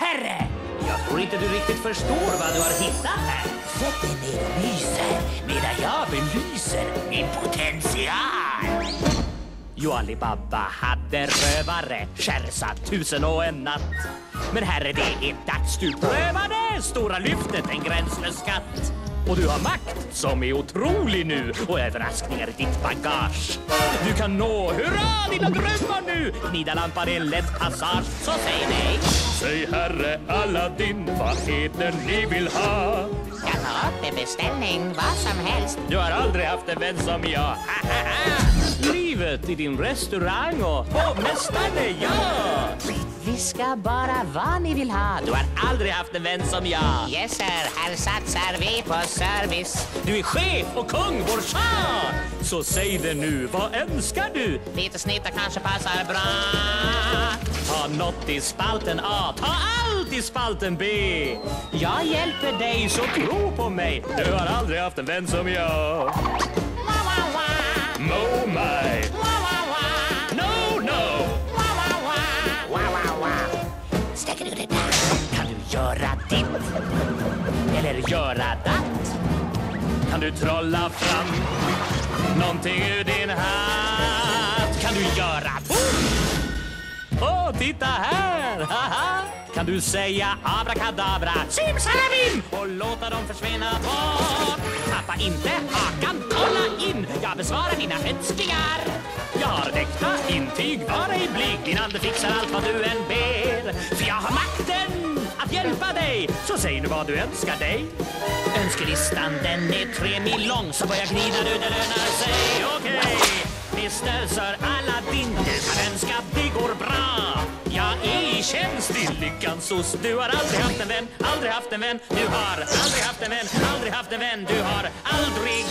Herre, jag tror inte du riktigt förstår vad du har hittat här. Sätt dig ner och myser medan jag belyser min potential. Jo, Alibaba hade rövare, Sherzad tusen och en natt. Men herre, det är dags du prövar det stora lyftet, en gränslös skatt. Och du har makt som är otrolig nu och överraskningar i ditt bagage. Du kan nå, hurra, dina drömmar nu! Gnida lampan är en lätt passage, så säg nej. Säg herre Aladdin, vad är det ni vill ha? Jag tar upp en beställning, vad som helst. Du har aldrig haft en vän som jag. Ha, ha, ha. Livet i din restaurang och hovmästare, ja! Viska bara vad ni vill ha. Du har aldrig haft en vän som jag. Yes sir, här satsar vi på service. Du är chef och kung, vår shah! Så säg det nu, vad önskar du? Lite snitta kanske passar bra. Ta något i spalten A, ta allt i spalten B. Jag hjälper dig, så tro på mig. Du har aldrig haft en vän som jag. Wah, wah, wah. Mo my. No, no. Sträcker du det där? Kan du göra ditt? Eller göra datt? Kan du trolla fram någonting ur din hatt? Kan du göra Åh, oh, titta här! Haha. Kan du säga abrakadabra, simsalabim och låta dem försvinna bort? Tappa inte hakan, kolla in, jag besvarar dina önskningar. Jag har äkta intyg, var ej blyg, din ande fixar allt vad du än ber. För jag har makten hjälpa dig, så säg nu vad du önskar dig. Önskelistan den är tre mil lång, så börja glida nu, det lönar sig. Okej, Mr Sir Aladdin, du kan önska det går bra. Jag är i tjänst i lyckans ost. Du har aldrig haft en vän, aldrig haft en vän. Du har aldrig haft en vän, aldrig haft en vän. Du har aldrig